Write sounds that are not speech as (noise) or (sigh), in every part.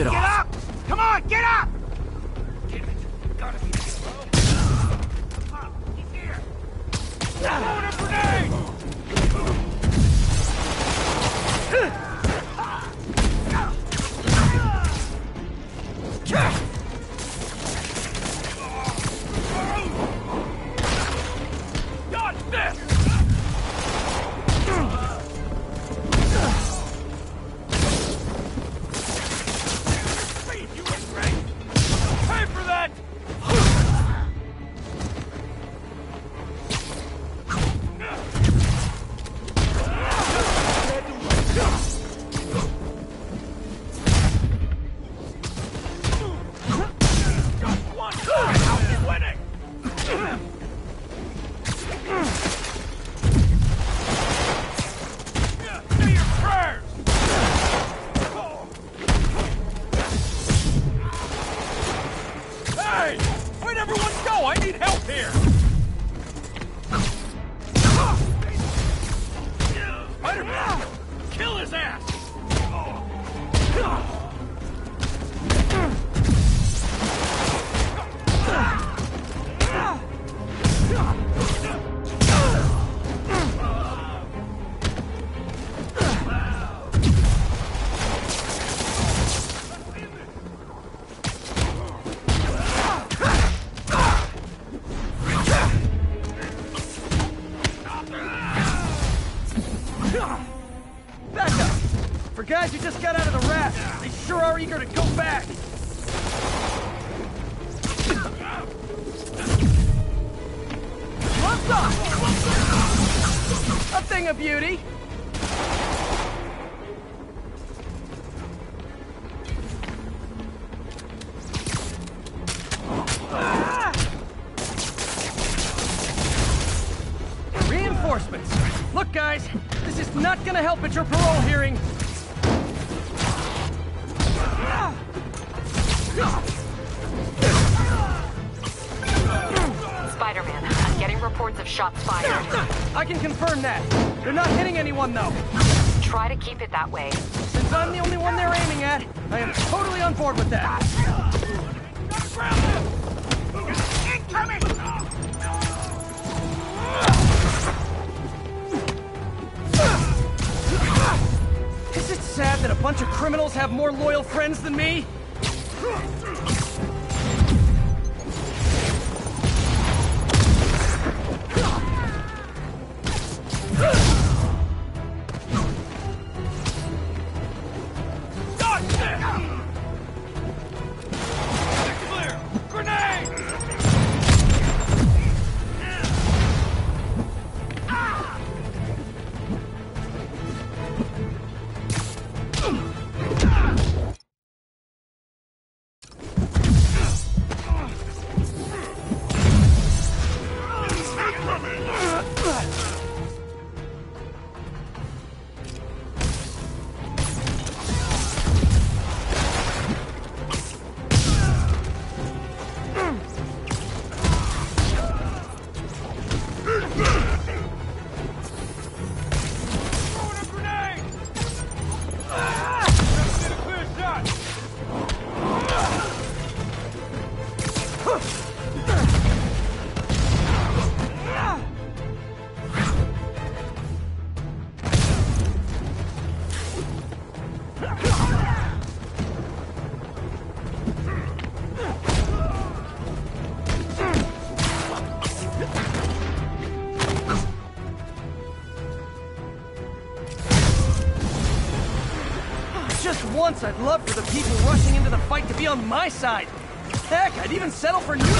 it Get off. up! Come on, get up! Help at your parole hearing! Spider-Man, I'm getting reports of shots fired. I can confirm that. They're not hitting anyone, though. Try to keep it that way. Since I'm the only one they're aiming at, I am totally on board with that. Incoming! That a bunch of criminals have more loyal friends than me? My side. Heck, I'd even settle for neutral.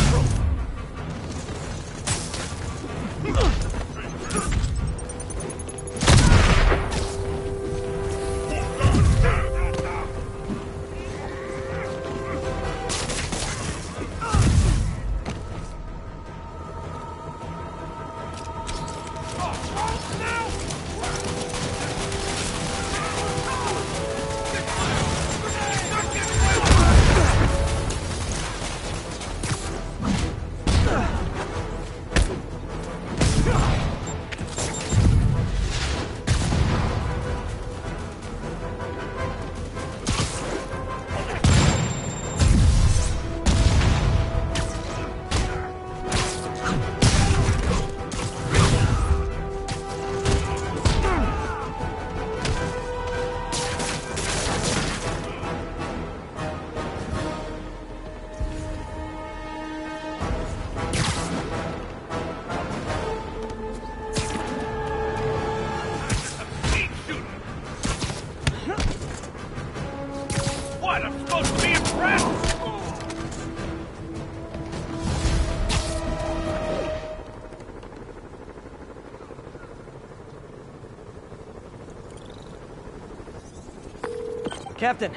Captain,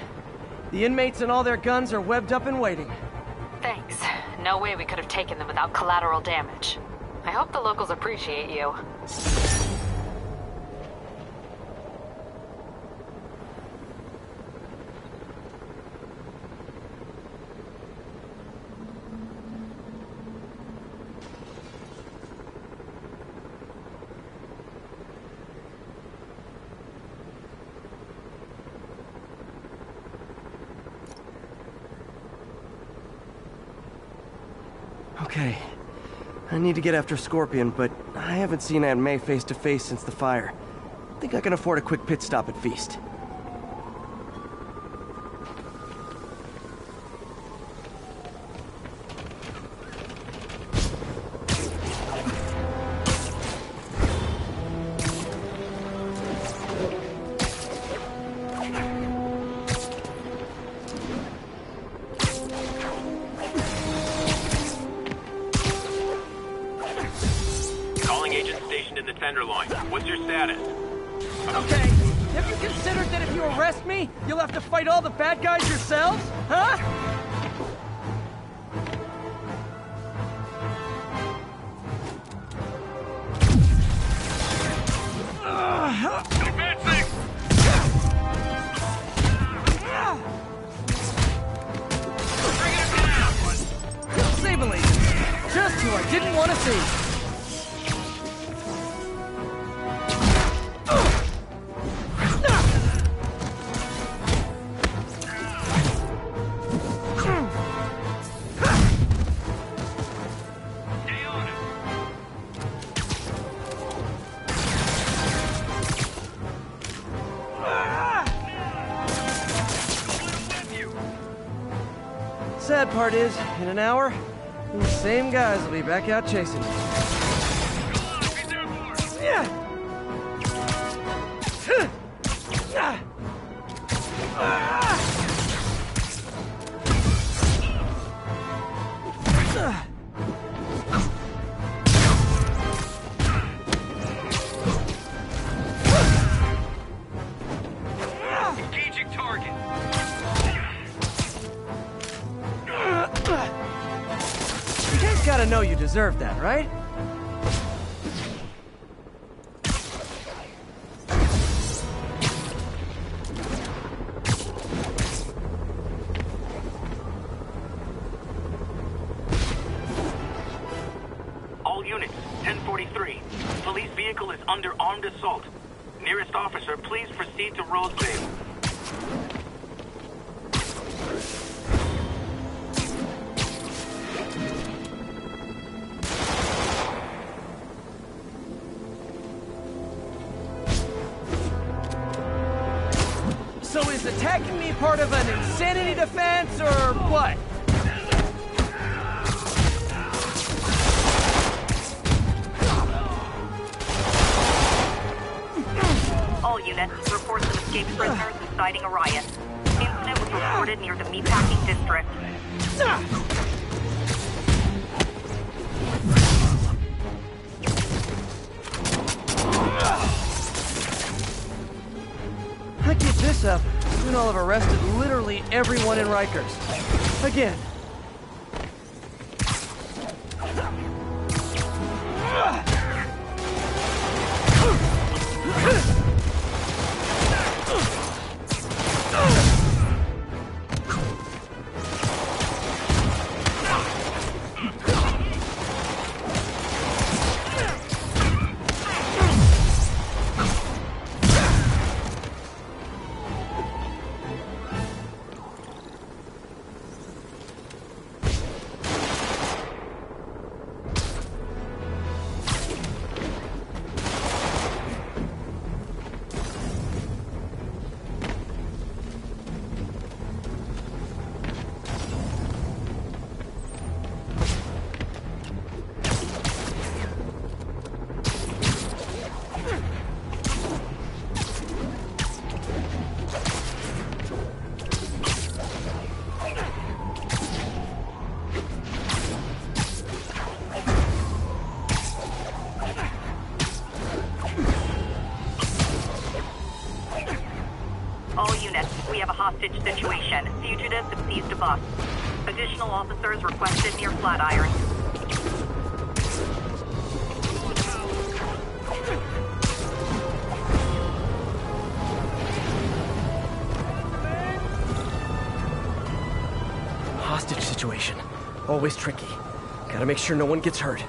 the inmates and all their guns are webbed up and waiting. Thanks. No way we could have taken them without collateral damage. I hope the locals appreciate you. Okay. I need to get after Scorpion, but I haven't seen Aunt May face to face since the fire. I think I can afford a quick pit stop at Feast. Part is, in an hour, these same guys will be back out chasing me. Right? hostage situation. Fugitives have seized a bus. Additional officers requested near Flatiron. Hostage situation. Always tricky. Gotta make sure no one gets hurt.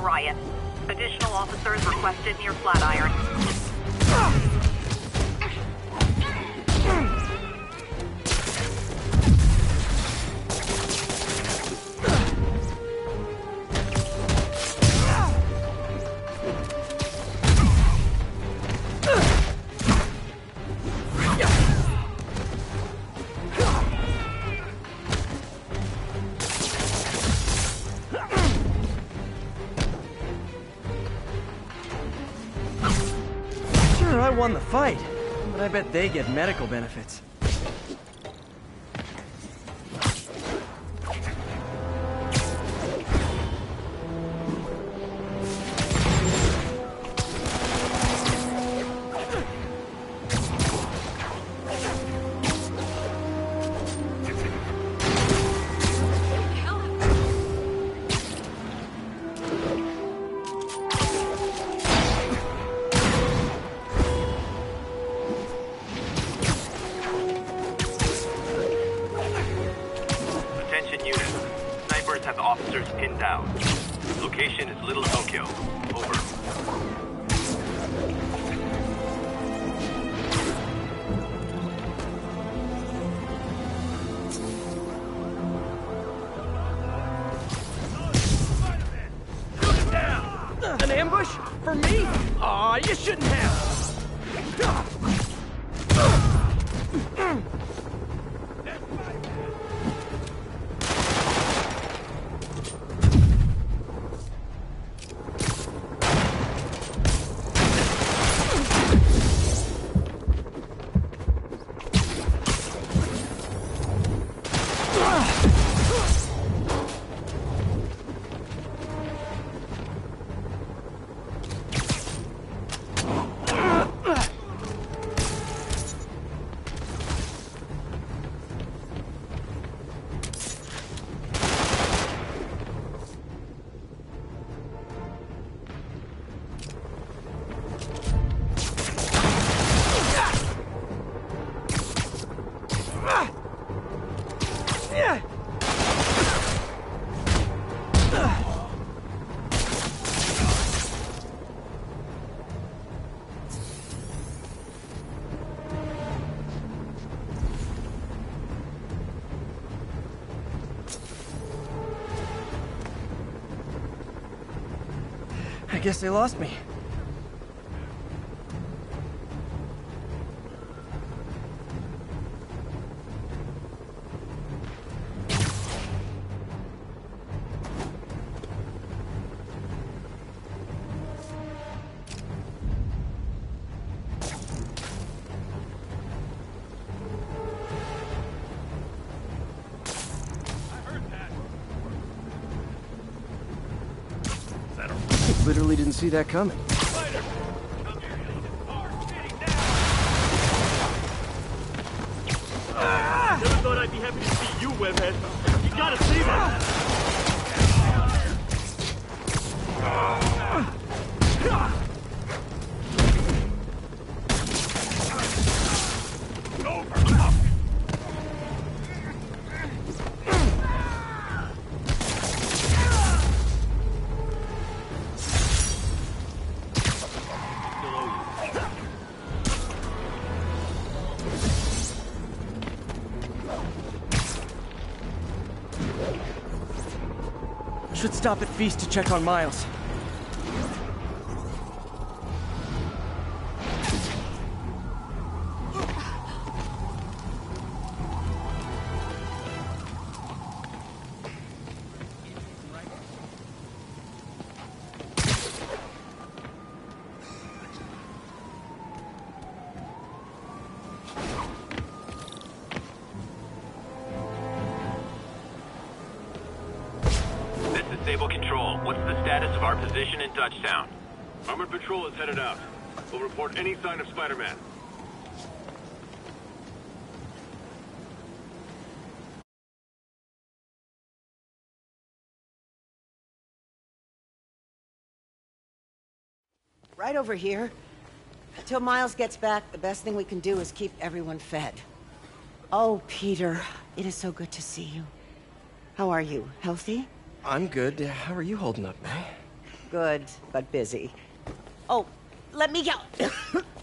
riot they get medical benefits. kill. Guess they lost me. See that coming. Should stop at Feast to check on Miles. Any sign of Spider-Man. Right over here. Until Miles gets back, the best thing we can do is keep everyone fed. Oh, Peter, it is so good to see you. How are you? Healthy? I'm good. How are you holding up, May? Good, but busy. Oh, let me go. (laughs)